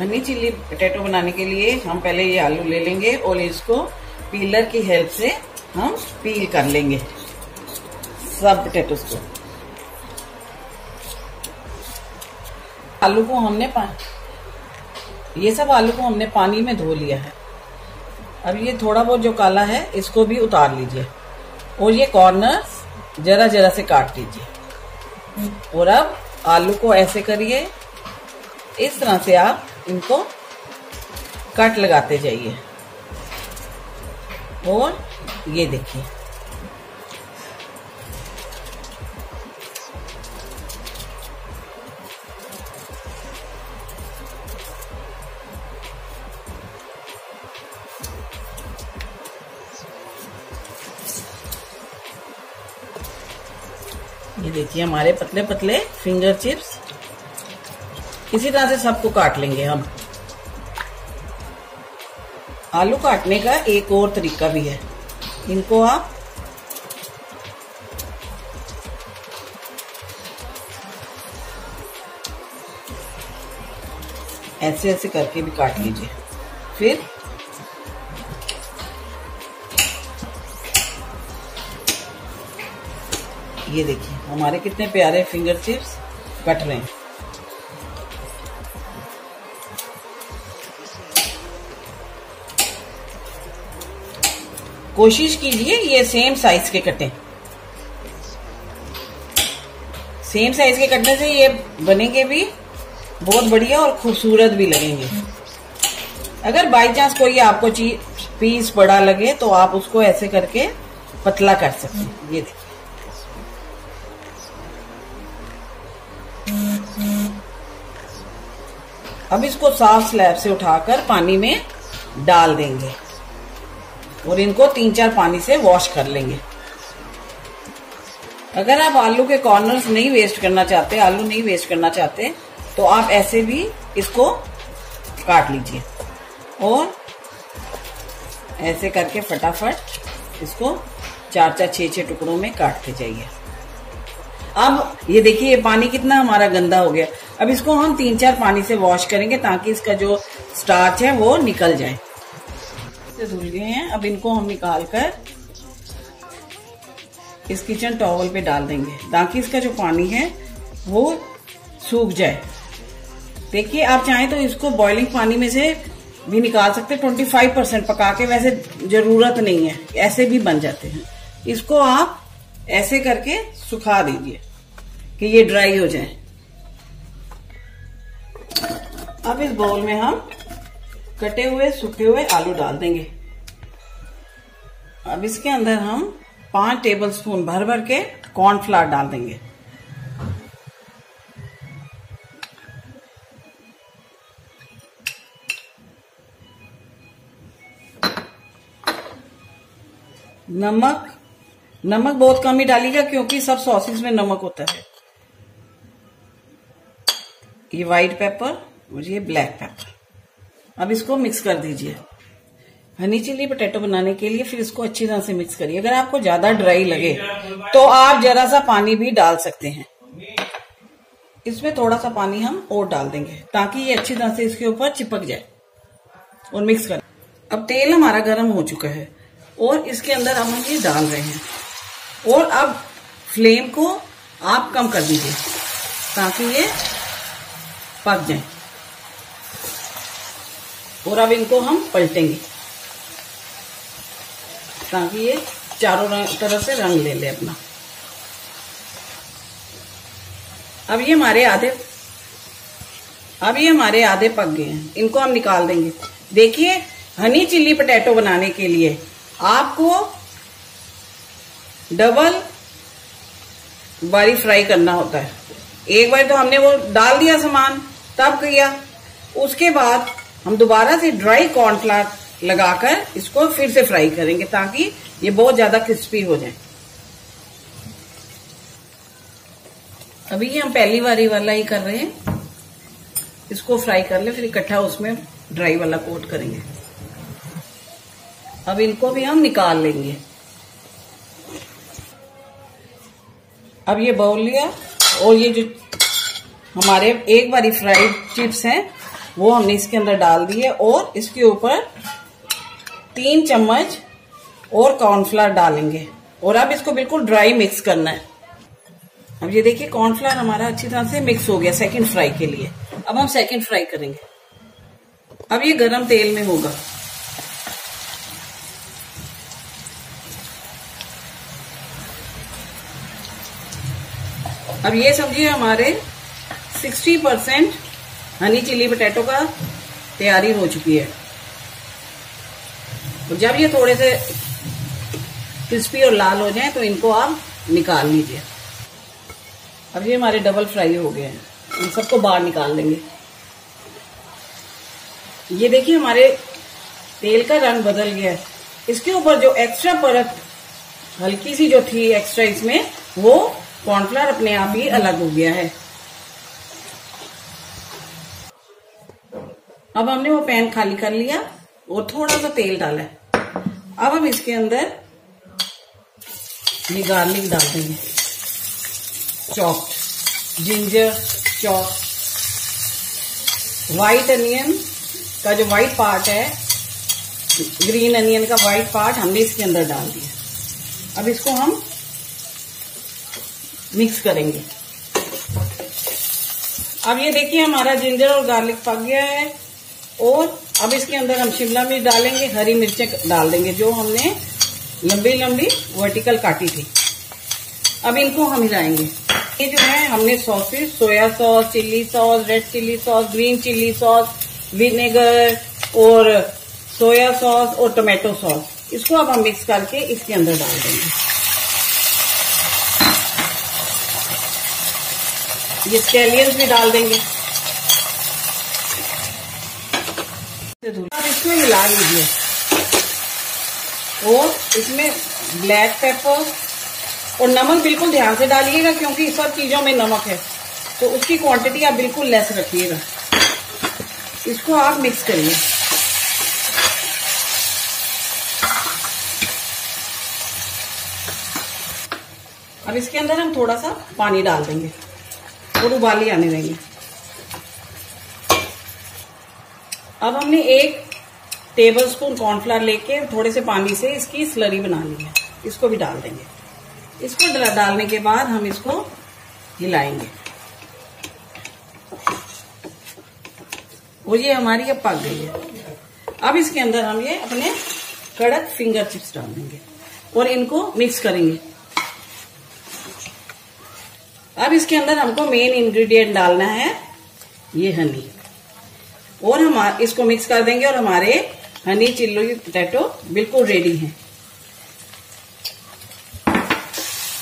Honey chilli potato बनाने के लिए हम पहले ये आलू ले लेंगे और इसको पीलर की हेल्प से हम पील कर लेंगे। सब पोटैटोस को। आलू को हमने ये सब आलू को हमने पानी में धो लिया है। अब ये थोड़ा बहुत जो काला है, इसको भी उतार लीजिए। और ये कॉर्नर जरा जरा से काट लीजिए और अब आलू को ऐसे करिए। इस तरह से आप इनको कट लगाते जाइए। और ये देखिए। ये देखिए हमारे पतले पतले फिंगर चिप्स इसी तरह से सबको काट लेंगे हम। आलू काटने का एक और तरीका भी है। इनको आप ऐसे ऐसे करके भी काट लीजिए। फिर ये देखिए, हमारे कितने प्यारे फिंगर चिप्स कट रहे हैं। कोशिश कीजिए ये सेम साइज़ के कटें। सेम साइज़ के कटने से ये बनेंगे भी बहुत बढ़िया और खूबसूरत भी लगेंगे। अगर बाई चांस कोई आपको चीज़ पीस बड़ा लगे तो आप उसको ऐसे करके पतला कर सकते हैं। ये देखिए। अब इसको साफ़ स्लैब से उठाकर पानी में डाल देंगे। और इनको तीन चार पानी से वॉश कर लेंगे। अगर आप आलू के कॉर्नर्स नहीं वेस्ट करना चाहते, आलू नहीं वेस्ट करना चाहते तो आप ऐसे भी इसको काट लीजिए। और ऐसे करके फटाफट इसको चार चार छह छह टुकड़ों में काटते जाइए। अब ये देखिए, ये पानी कितना हमारा गंदा हो गया। अब इसको हम तीन चार पानी से वॉश करेंगे ताकि इसका जो स्टार्च है वो निकल जाए। से धुल गए हैं। अब इनको हम निकाल कर इस किचन टॉवल पे डाल देंगे, ताकि इसका जो पानी है वो सूख जाए। देखिए, आप चाहें तो इसको बॉइलिंग पानी में से भी निकाल सकते हैं। ट्वेंटी फाइव परसेंट पका के वैसे ज़रूरत नहीं है, ऐसे भी बन जाते हैं। इसको आप ऐसे करके सुखा दीजिए कि ये ड्राई हो जाए। अब इस बाउल में हम कटे हुए, सूखे हुए आलू डाल देंगे। अब इसके अंदर हम पाँच टेबल स्पून भर भर के कॉर्नफ्लावर डाल देंगे। नमक नमक बहुत कम ही डालिएगा क्योंकि सब सॉसेज में नमक होता है। ये व्हाइट पेपर और ये ब्लैक पेपर अब इसको मिक्स कर दीजिए। हनी चिली पोटैटो बनाने के लिए फिर इसको अच्छी तरह से मिक्स करिए। अगर आपको ज़्यादा ड्राई लगे तो आप जरा सा पानी भी डाल सकते हैं। इसमें थोड़ा सा पानी हम और डाल देंगे, ताकि ये अच्छी तरह से इसके ऊपर चिपक जाए और मिक्स कर। अब तेल हमारा गर्म हो चुका है और इसके अंदर हम ये डाल रहे हैं। और अब फ्लेम को आप कम कर दीजिए, ताकि ये पक जाए। और अब इनको हम पलटेंगे। ताकि ये चारों तरफ़ से रंग ले ले अपना। अब ये हमारे आधे, अब ये हमारे आधे पक गए हैं। इनको हम निकाल देंगे। देखिए, हनी चिल्ली पोटैटो बनाने के लिए आपको डबल बारी फ्राई करना होता है। एक बार तो हमने वो डाल दिया सामान, तब किया। उसके बाद हम दोबारा से ड्राई कॉर्नफ्लावर लगाकर इसको फिर से फ्राई करेंगे ताकि ये बहुत ज़्यादा क्रिस्पी हो जाए। अभी हम पहली बारी वाला ही कर रहे हैं। इसको फ्राई कर ले, फिर इकट्ठा उसमें ड्राई वाला कोट करेंगे। अब इनको भी हम निकाल लेंगे। अब ये बाउल लिया और ये जो हमारे एक बारी फ्राइड चिप्स हैं वो हमने इसके अंदर डाल दी है और इसके ऊपर तीन चम्मच और कॉर्नफ्लावर डालेंगे। और अब इसको बिल्कुल ड्राई मिक्स करना है। अब ये देखिए कॉर्नफ्लावर हमारा अच्छी तरह से मिक्स हो गया सेकंड फ्राई के लिए। अब हम सेकंड फ्राई करेंगे। अब ये गरम तेल में होगा। अब ये समझिए हमारे 60 परसेंट हनी चिली पोटैटो का तैयारी हो चुकी है। और जब ये थोड़े से क्रिस्पी और लाल हो जाए तो इनको आप निकाल लीजिए। अब ये हमारे डबल फ्राई हो गए हैं। इन सबको बाहर निकाल देंगे। ये देखिए, हमारे तेल का रंग बदल गया है। इसके ऊपर जो एक्स्ट्रा परत, हल्की सी जो थी एक्स्ट्रा इसमें वो कॉर्नफ्लावर अपने आप ही अलग हो गया है। अब हमने वो पैन खाली कर लिया, और थोड़ा सा तेल डाला अब हम इसके अंदर ये गार्लिक डाल देंगे। Chop ginger chop white onion का जो व्हाइट पार्ट है ग्रीन अनियन का व्हाइट पार्ट हमने इसके अंदर डाल दिया। अब इसको हम मिक्स करेंगे। अब ये देखिए हमारा जिंजर और गार्लिक पक गया है। और अब इसके अंदर हम शिमला मिर्च डालेंगे, हरी मिर्चें डाल देंगे, जो हमने लंबी लंबी वर्टिकल काटी थी। अब इनको हम हिलाएँगे। ये जो है, हमने sauces soya sauce chilli sauce red chilli sauce green chilli sauce vinegar और सोया सॉस और टोमेटो सॉस इसको अब हम मिक्स करके इसके अंदर डाल देंगे। ये स्केलियंस भी डाल देंगे। इसको हिला लीजिए। और इसमें ब्लैक पेपर और नमक बिल्कुल ध्यान से डालिएगा क्योंकि सब चीज़ों में नमक है। तो उसकी क्वांटिटी आप बिल्कुल लेस रखिएगा। इसको आप मिक्स करिए। अब इसके अंदर हम थोड़ा सा पानी डाल देंगे और उबाली आने देंगे। अब हमने एक टेबल स्पून कॉर्नफ्लावर लेके थोड़े से पानी से इसकी स्लरी बना ली है। इसको भी डाल देंगे। इसको डालने के बाद हम इसको हिलाएँगे। और ये हमारी अब पक गई है। अब इसके अंदर हम ये अपने कड़क फिंगर चिप्स डाल देंगे और इनको मिक्स करेंगे। अब इसके अंदर हमको मेन इंग्रेडिएंट डालना है ये हनी और हम इसको मिक्स कर देंगे और हमारे हनी चिल्ली पोटैटो बिल्कुल रेडी है।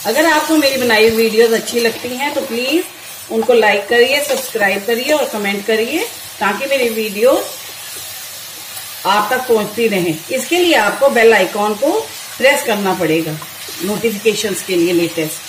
अगर आपको मेरी बनाई हुई वीडियोस अच्छी लगती हैं तो प्लीज़ उनको लाइक करिए सब्सक्राइब करिए और कमेंट करिए, ताकि मेरी वीडियो आप तक पहुँचती रहे। इसके लिए आपको बेल आइकॉन को प्रेस करना पड़ेगा नोटिफिकेशंस के लिए लेटेस्ट